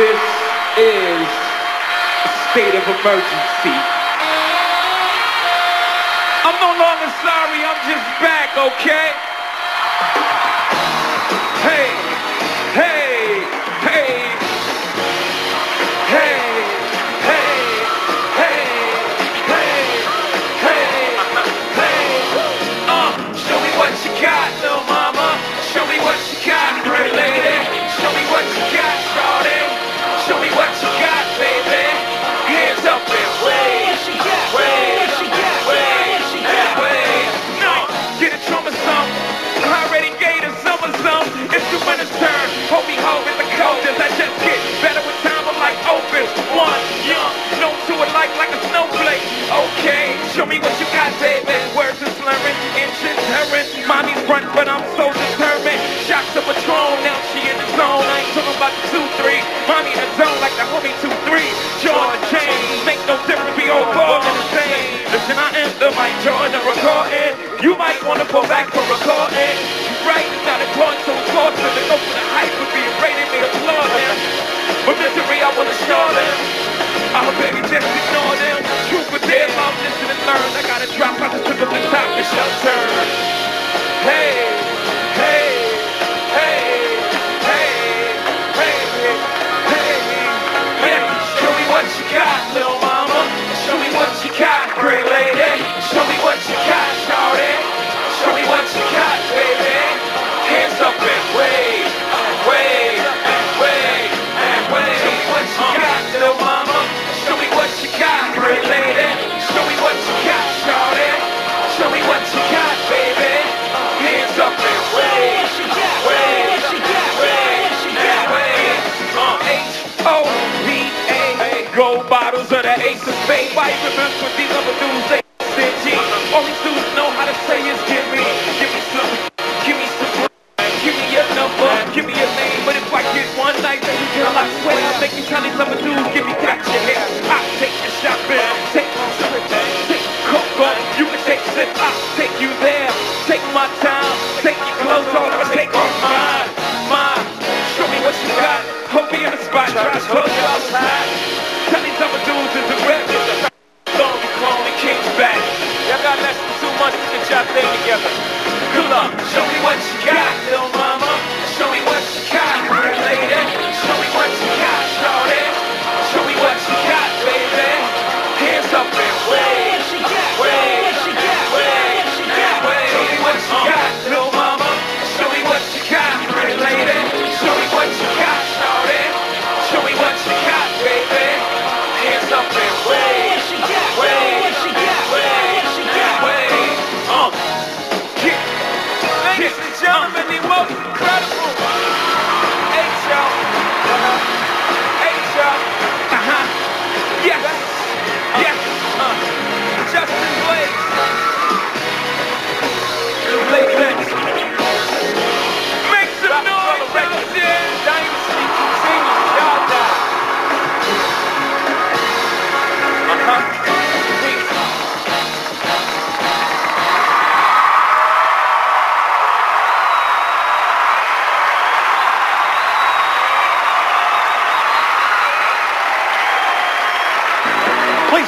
This is a state of emergency. I'm no longer sorry, I'm just back, okay? Hey, hey, hey, hey, hey, hey, hey, hey, hey. Uh, show me what you got, little mama. Show me what you Listen, I am like open, one, young, known to a life like a snowflake. Okay, show me what you got, baby. Words are slurring, inches erring. Mommy's run, but I'm so determined Shots of a drone, now she in the mic, Jordan recording. You might wanna pull back for recording. Right, it's not a important, so it's awesome to go for the hype of being rated, me applaud them. But misery, I wanna show them. Oh, baby, just ignore them. Truth or dare, love, listen and learn. I gotta drop out the tip of the top and shut turn. Gold bottles of the ace of spades. Why you remember these other dudes? They. All these dudes know how to say is give me, give me some, give me some. Give me your number, give me your name, but if I get one night, baby girl, I swear I'll make you tell these other dudes, give me got your hair. I'll take you shopping, take you tripping, take cocoa, you y'all thing together. Good luck. Show me what you got, little mama.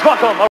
buckle.